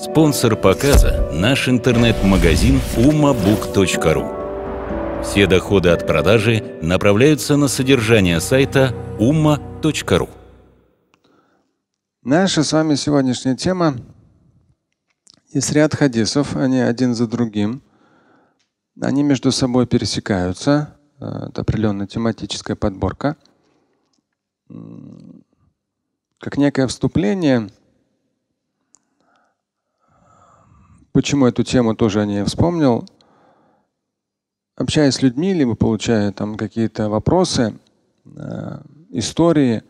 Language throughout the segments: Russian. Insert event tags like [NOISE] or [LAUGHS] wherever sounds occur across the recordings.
Спонсор показа – наш интернет-магазин ummabook.ru. Все доходы от продажи направляются на содержание сайта umma.ru. Наша с вами сегодняшняя тема есть ряд хадисов, они один за другим. Они между собой пересекаются. Это определенная тематическая подборка. Как некое вступление. Почему эту тему тоже о ней вспомнил? Общаясь с людьми, либо получая там какие-то вопросы, э, истории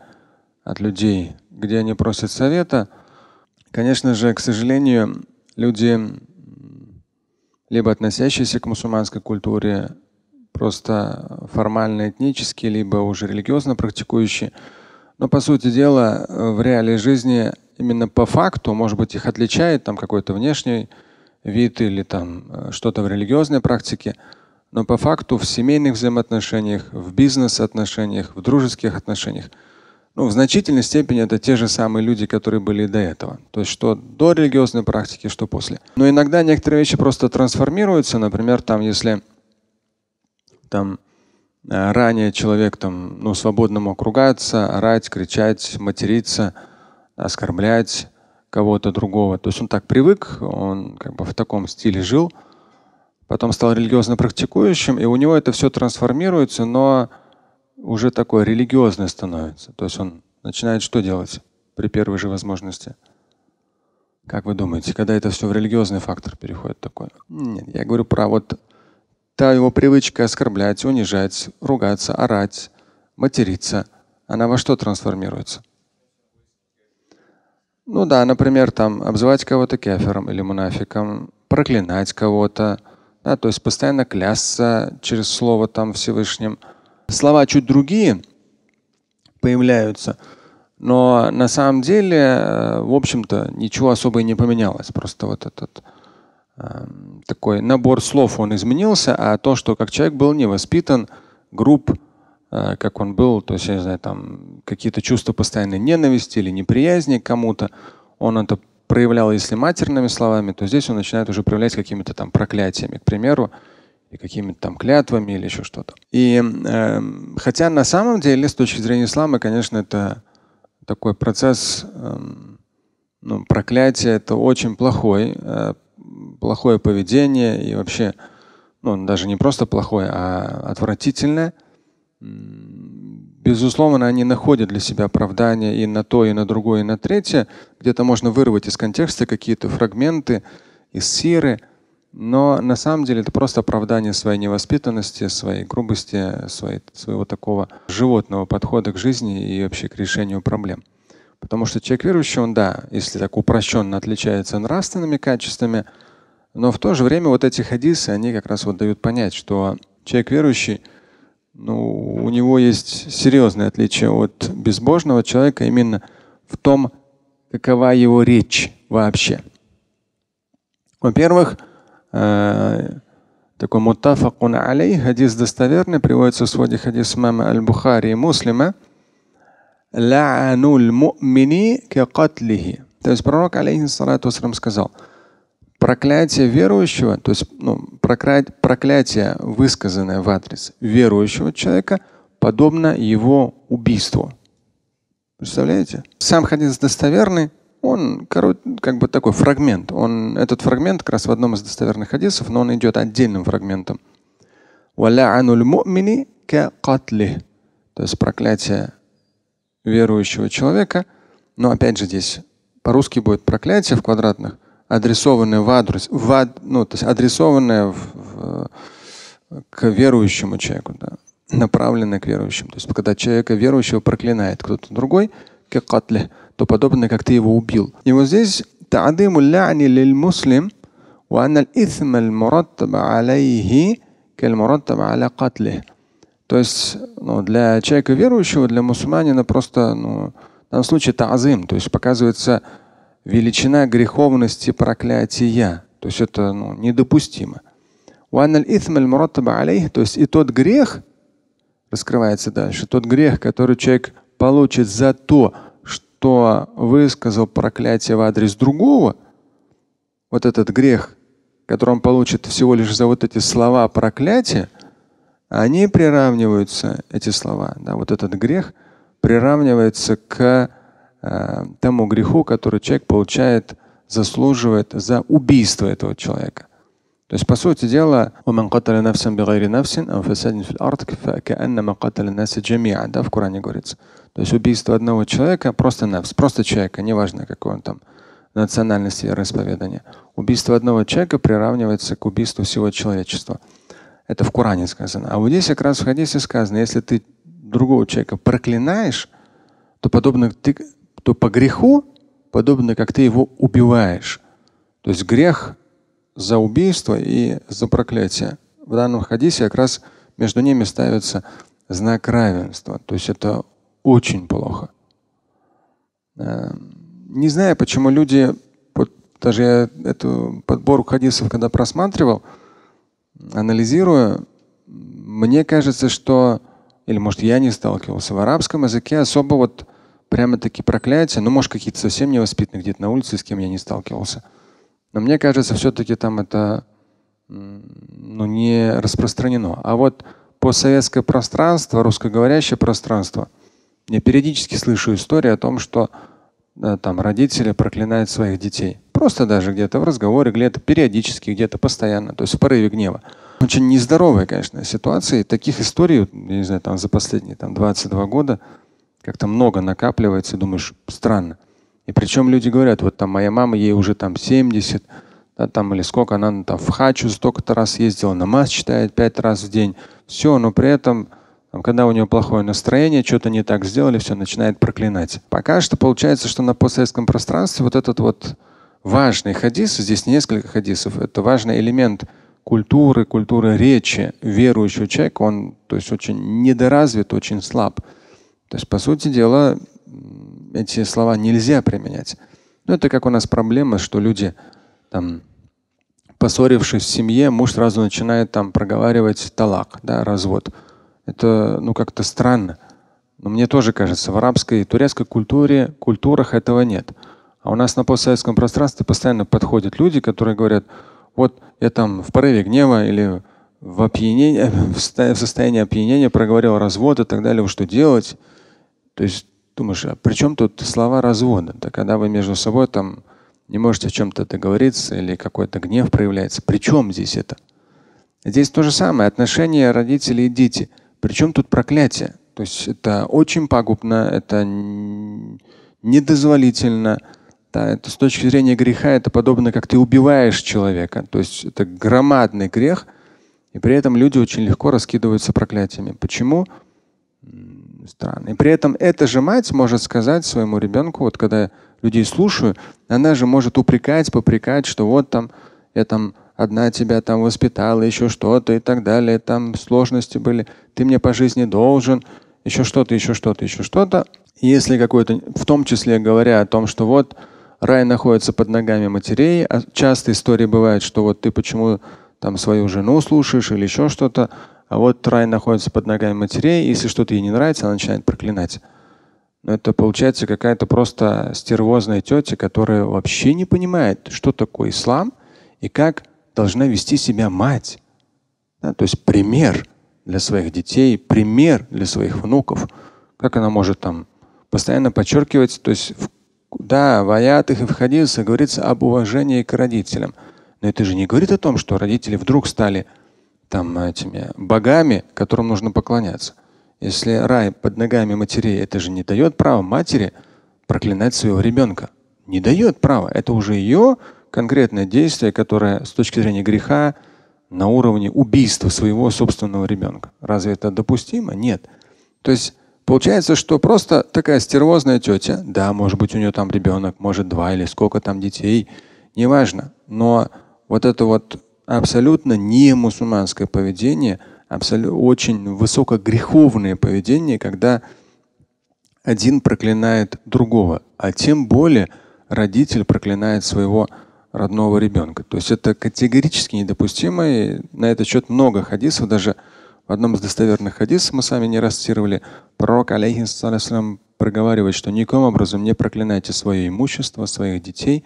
от людей, где они просят совета, конечно же, к сожалению, люди, либо относящиеся к мусульманской культуре, просто формально этнические, либо уже религиозно практикующие. Но по сути дела в реалии жизни именно по факту, может быть, их отличает там какой-то внешний вид или там э, что-то в религиозной практике, но по факту в семейных взаимоотношениях, в бизнес-отношениях, в дружеских отношениях – ну, в значительной степени это те же самые люди, которые были до этого. То есть что до религиозной практики, что после. Но иногда некоторые вещи просто трансформируются. Например, там, если там э, ранее человек там, ну, свободно мог ругаться, орать, кричать, материться, оскорблять кого-то другого. То есть он так привык, он как бы в таком стиле жил, потом стал религиозно практикующим, и у него это все трансформируется, но уже такой религиозный становится. То есть он начинает что делать при первой же возможности? Как вы думаете, когда это все в религиозный фактор переходит такое? Нет, я говорю про вот та его привычка оскорблять, унижать, ругаться, орать, материться. Она во что трансформируется? Ну да, например, там обзывать кого-то кефером или мунафиком, проклинать кого-то, да, то есть постоянно клясться через слово там Всевышним – слова чуть другие появляются, но на самом деле, э, в общем-то, ничего особо и не поменялось. Просто вот этот э, такой набор слов он изменился, а то, что как человек был не воспитан, груб, как он был, то есть, я не знаю, там какие-то чувства постоянной ненависти или неприязни к кому-то, он это проявлял, если матерными словами, то здесь он начинает уже проявлять какими-то там проклятиями, к примеру и какими-то там клятвами или еще что-то. И э, хотя на самом деле, с точки зрения ислама, конечно, это такой процесс э, ну, проклятия, это очень плохой, э, плохое поведение и вообще, ну, даже не просто плохое, а отвратительное. Безусловно, они находят для себя оправдание и на то, и на другое, и на третье. Где-то можно вырвать из контекста какие-то фрагменты из сиры, но на самом деле это просто оправдание своей невоспитанности, своей грубости, своей, своего такого животного подхода к жизни и вообще к решению проблем. Потому что человек верующий, он, да, если так упрощенно отличается нравственными качествами, но в то же время вот эти хадисы, они как раз вот дают понять, что человек верующий, ну, у него есть серьезное отличие от безбожного человека именно в том, какова его речь вообще. Во-первых, Э, такой муттафакун алей, хадис достоверный, приводится в своде хадис мама аль-Бухари и Муслима. Ла'ануль му'мини кaqatlihi. То есть пророк, алейхиссалату сказал, проклятие верующего, то есть ну, проклятие, высказанное в адрес верующего человека, подобно его убийству. Представляете? Сам хадис достоверный, он как бы такой фрагмент. Он, этот фрагмент как раз в одном из достоверных хадисов, но он идет отдельным фрагментом. То есть проклятие верующего человека. Но опять же здесь по-русски будет проклятие в квадратных, адресованное в адрес, в ад, ну, то есть адресованное в, в, к верующему человеку, да, направленное к верующим. То есть когда человека верующего проклинает кто-то другой, то подобное, как ты его убил. И вот здесь تعظيم اللعن للمسلم وأن الإثم المرتب عليه كالمرتب على قتله. То есть ну, для человека верующего, для мусульманина просто ну, в данном случае тазым, то есть показывается величина греховности проклятия. То есть это ну, недопустимо. То есть и тот грех, раскрывается дальше, тот грех, который человек получит за то, кто высказал проклятие в адрес другого, вот этот грех, который он получит всего лишь за вот эти слова проклятия, они приравниваются, эти слова, да, вот этот грех приравнивается к тому греху, который человек получает, заслуживает за убийство этого человека. То есть, по сути дела, да, в Коране говорится. То есть убийство одного человека, просто нафс, просто человека, неважно какой он там национальности вероисповедания. Убийство одного человека приравнивается к убийству всего человечества. Это в Коране сказано. А вот здесь как раз в хадисе сказано, если ты другого человека проклинаешь, то подобно ты, то по греху, подобно как ты его убиваешь. То есть грех за убийство и за проклятие. В данном хадисе как раз между ними ставится знак равенства. То есть это очень плохо. Эм, не знаю, почему люди, вот даже я эту подборку хадисов, когда просматривал, анализируя, мне кажется, что, или может я не сталкивался, в арабском языке особо вот прямо такие проклятия, ну может какие-то совсем невоспитанные где-то на улице, с кем я не сталкивался. Но мне кажется, все-таки там это ну, не распространено. А вот постсоветское пространство, русскоговорящее пространство, я периодически слышу истории о том, что да, там родители проклинают своих детей. Просто даже где-то в разговоре, где-то периодически, где-то постоянно, то есть в порыве гнева. Очень нездоровая, конечно, ситуация. И таких историй, я не знаю, там за последние там, 22 года как-то много накапливается, думаешь, странно. И причем люди говорят, вот там моя мама, ей уже там 70, да, там или сколько, она там в хачу столько-то раз ездила, намаз читает пять раз в день. Все, но при этом, там, когда у нее плохое настроение, что-то не так сделали, все, начинает проклинать. Пока что получается, что на постсоветском пространстве вот этот вот важный хадис, здесь несколько хадисов, это важный элемент культуры, культуры речи верующего человека, он то есть очень недоразвит, очень слаб. То есть, по сути дела, эти слова нельзя применять. Но это как у нас проблема, что люди там поссорившись в семье, муж сразу начинает там проговаривать талак, да, развод. Это ну как-то странно. Но мне тоже кажется, в арабской и турецкой культуре, культурах этого нет. А у нас на постсоветском пространстве постоянно подходят люди, которые говорят, вот я там в порыве гнева или в опьянении, [LAUGHS] в состоянии опьянения проговорил развод и так далее, что делать? То есть Думаешь, а при чем тут слова развода? Да когда вы между собой там не можете о чем-то договориться или какой-то гнев проявляется. При чем здесь это? Здесь то же самое. Отношения родителей и дети. Причем тут проклятие? То есть это очень пагубно, это недозволительно. Да, это с точки зрения греха это подобно, как ты убиваешь человека. То есть это громадный грех, и при этом люди очень легко раскидываются проклятиями. Почему? Странно. И при этом эта же мать может сказать своему ребенку, вот когда людей слушаю, она же может упрекать, попрекать, что вот там я там одна тебя там воспитала, еще что-то и так далее, там сложности были, ты мне по жизни должен, еще что-то, еще что-то, еще что-то. Если какой-то, в том числе говоря о том, что вот рай находится под ногами матерей, а часто истории бывают, что вот ты почему там свою жену слушаешь или еще что-то, а вот рай находится под ногами матерей, если что-то ей не нравится, она начинает проклинать. Но это получается какая-то просто стервозная тетя, которая вообще не понимает, что такое ислам и как должна вести себя мать. Да, то есть пример для своих детей, пример для своих внуков. Как она может там постоянно подчеркивать, то есть в, да, в аятах и в хадисах говорится об уважении к родителям. Но это же не говорит о том, что родители вдруг стали там этими богами, которым нужно поклоняться. Если рай под ногами матерей, это же не дает права матери проклинать своего ребенка. Не дает права. Это уже ее конкретное действие, которое с точки зрения греха на уровне убийства своего собственного ребенка. Разве это допустимо? Нет. То есть получается, что просто такая стервозная тетя, да, может быть, у нее там ребенок, может два или сколько там детей, неважно. Но вот это вот абсолютно не мусульманское поведение, абсолютно очень высокогреховное поведение, когда один проклинает другого, а тем более родитель проклинает своего родного ребенка. То есть это категорически недопустимо. И на этот счет много хадисов. Даже в одном из достоверных хадисов мы сами не раз цитировали, пророк алейхиссалям проговаривает, что никаким образом не проклинайте свое имущество, своих детей.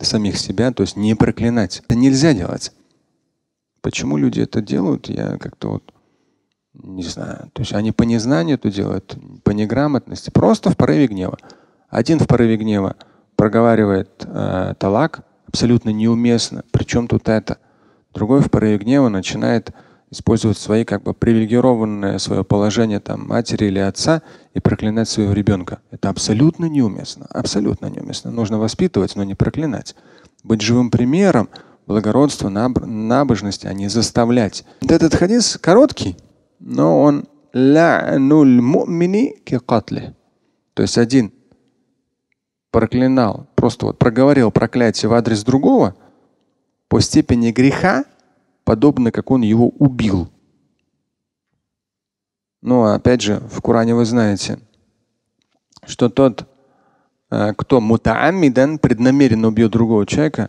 Самих себя, то есть не проклинать. Это нельзя делать. Почему люди это делают, я как-то вот не знаю. То есть они по незнанию это делают, по неграмотности, просто в порыве гнева. Один в порыве гнева проговаривает э, талак абсолютно неуместно. Причем тут это? Другой в порыве гнева начинает использовать свои как бы привилегированное свое положение там матери или отца и проклинать своего ребенка. Это абсолютно неуместно. Абсолютно неуместно. Нужно воспитывать, но не проклинать. Быть живым примером благородства, наб набожности, а не заставлять. Вот этот хадис короткий, но он то есть один проклинал, просто вот проговорил проклятие в адрес другого по степени греха, подобно как он его убил. Но опять же, в Коране вы знаете, что тот, э, кто мутаамидан преднамеренно убьет другого человека,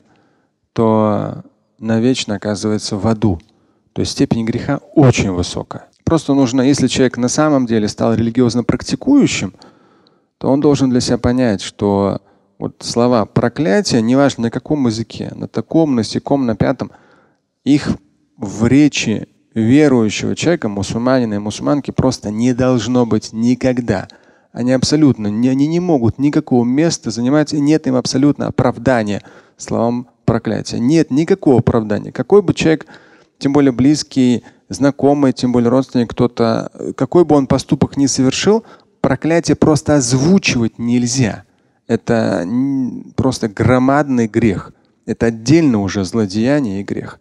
то навечно оказывается в аду. То есть степень греха очень высокая. Просто нужно, если человек на самом деле стал религиозно практикующим, то он должен для себя понять, что вот слова проклятия, неважно на каком языке, на таком, на сяком, на пятом, их в речи верующего человека, мусульманина и мусульманки, просто не должно быть никогда. Они абсолютно не, они не могут никакого места занимать, и нет им абсолютно оправдания словам проклятия. Нет никакого оправдания. Какой бы человек, тем более близкий, знакомый, тем более родственник, кто-то, какой бы он поступок ни совершил, проклятие просто озвучивать нельзя. Это просто громадный грех. Это отдельно уже злодеяние и грех.